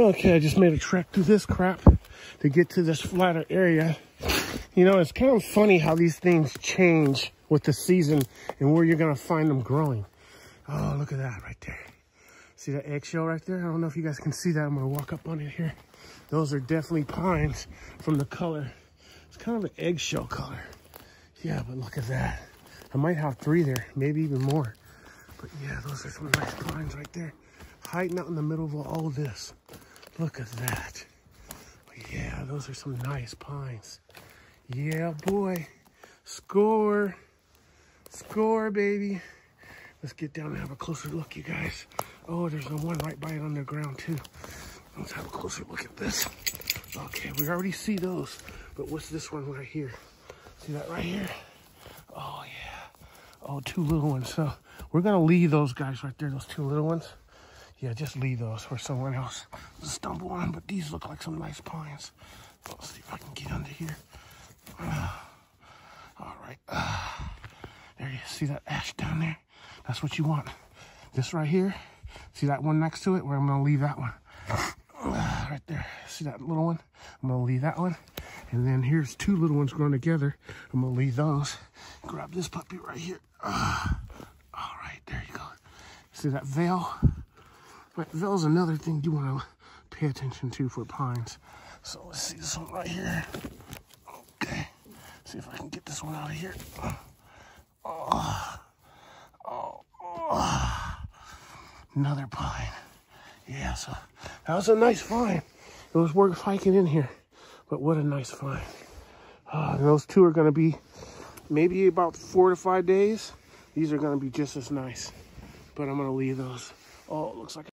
Okay, I just made a trek through this crap to get to this flatter area. You know, it's kind of funny how these things change with the season and where you're going to find them growing. Oh, look at that right there. See that eggshell right there? I don't know if you guys can see that. I'm going to walk up on it here. Those are definitely pines from the color. It's kind of an eggshell color. Yeah, but look at that. I might have three there, maybe even more. But yeah, those are some nice pines right there. Hiding out in the middle of all this. Look at that. Yeah, those are some nice pines. Yeah, boy. Score. Score, baby. Let's get down and have a closer look, you guys. Oh, there's the one right by it on the ground, too. Let's have a closer look at this. Okay, we already see those. But what's this one right here? See that right here? Oh, yeah. Oh, two little ones. So we're going to leave those guys right there, those two little ones. Yeah, just leave those for someone else to stumble on. But these look like some nice pines. Let's see if I can get under here. All right. There you see that ash down there? That's what you want. This right here. See that one next to it? Where I'm to leave that one. Right there. See that little one? I'm to leave that one. And then here's two little ones growing together. I'm to leave those. Grab this puppy right here. All right, there you go. See that veil? Right, veil's another thing you want to pay attention to for pines. So let's see this one right here. Okay. See if I can get this one out of here. Oh, oh, oh. Another pine. Yeah, so that was a nice find. It was worth hiking in here. But what a nice find. Uh, those two are going to be maybe about four to five days. These are going to be just as nice. But I'm going to leave those. Oh, it looks like